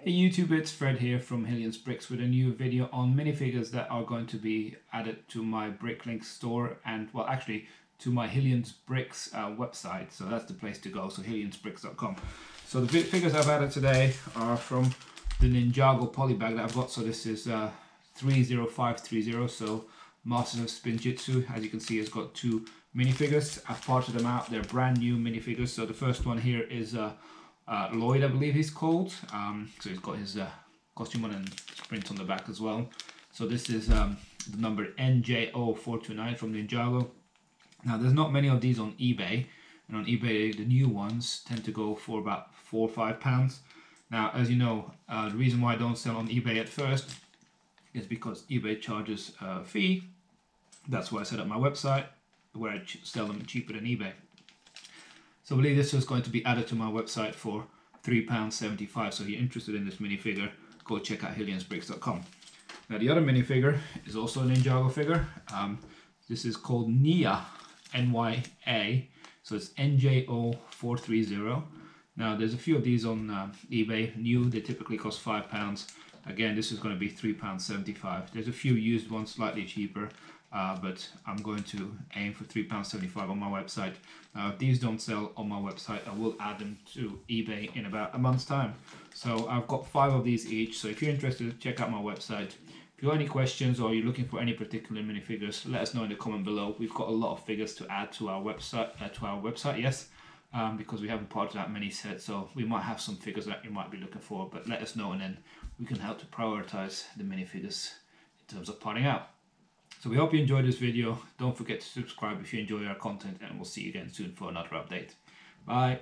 Hey YouTube, it's Fred here from Hillians Bricks with a new video on minifigures that are going to be added to my Bricklink store and well actually to my Hillians Bricks uh, website. So that's the place to go so hilliansbricks.com so the figures I've added today are from the Ninjago polybag that I've got. So this is uh, 30530 so Masters of Spinjitzu as you can see has got two minifigures. I've parted them out. They're brand new minifigures. So the first one here is uh, uh, Lloyd, I believe he's called. Um, so he's got his uh, costume on and print on the back as well. So this is um, the number NJO429 from Ninjago. Now there's not many of these on eBay, and on eBay the new ones tend to go for about four or five pounds. Now, as you know, uh, the reason why I don't sell on eBay at first is because eBay charges a fee. That's why I set up my website where I sell them cheaper than eBay. So I believe this is going to be added to my website for £3.75. So if you're interested in this minifigure, go check out hilliansbricks.com. Now the other minifigure is also a Ninjago figure. Um, this is called Nya, N-Y-A. So it's NJO430. Now there's a few of these on uh, eBay, new, they typically cost £5. Again, this is going to be £3.75. There's a few used ones slightly cheaper uh, but I'm going to aim for £3.75 on my website. If these don't sell on my website, I will add them to eBay in about a month's time. So I've got five of these each, so if you're interested, check out my website. If you have any questions or you're looking for any particular minifigures, let us know in the comment below. We've got a lot of figures to add to our website, uh, to our website, yes, um, because we haven't parted out many sets, so we might have some figures that you might be looking for, but let us know and then we can help to prioritize the minifigures in terms of parting out. So we hope you enjoyed this video. Don't forget to subscribe if you enjoy our content and we'll see you again soon for another update. Bye.